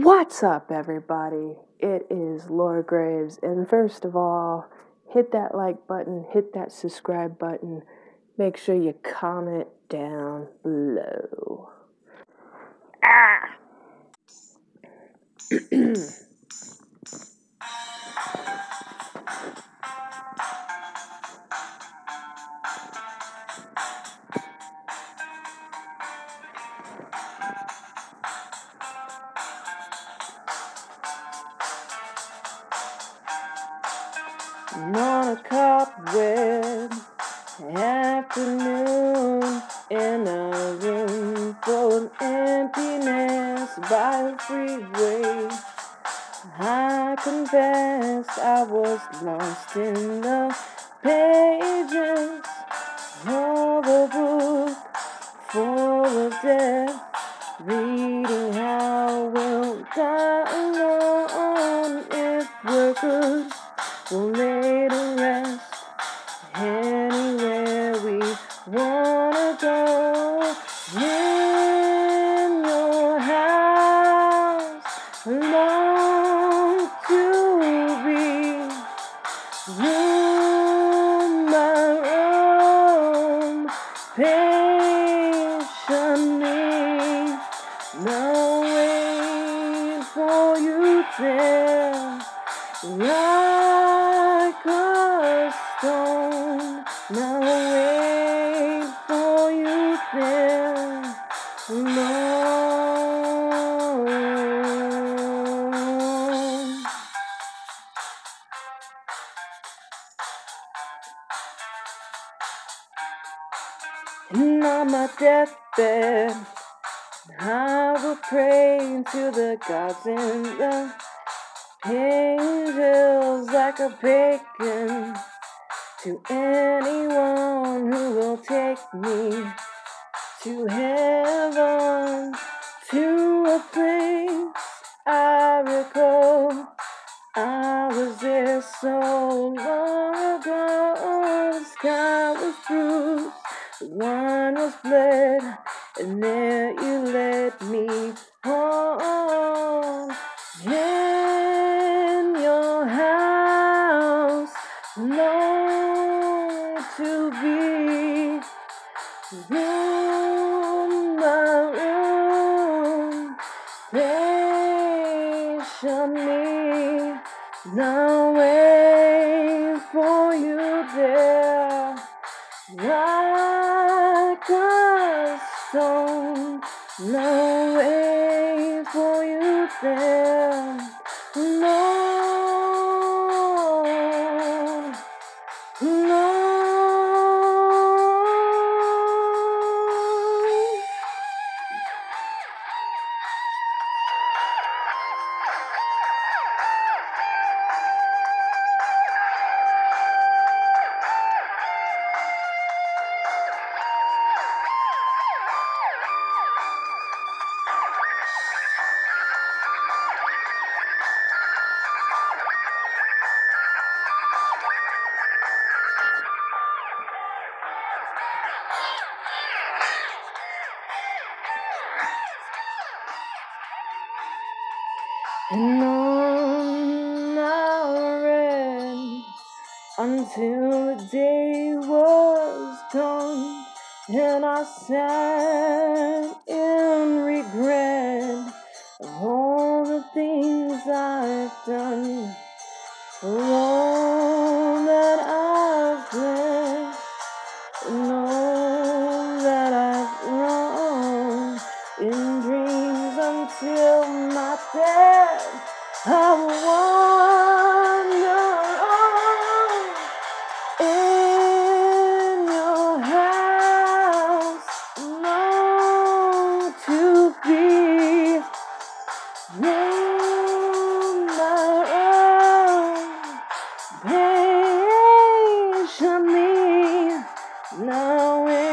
What's up, everybody? It is Laura Graves, and first of all, hit that like button, hit that subscribe button, make sure you comment down below. Ah! on a cobweb afternoon in a room full of emptiness by a freeway. I confess I was lost in the pages of a book full of death, reading how we'll die wanna go. In your house, long to be. Room by room, patiently. No wait for you there. And on my deathbed, I will pray to the gods and the angels like a pagan to anyone who will take me to heaven to a place I recall. I was there so long ago. Sky Room by room, patiently, now And on I ran until the day was gone, and I sat in regret of all the things I've done, for all that I've left, and all Now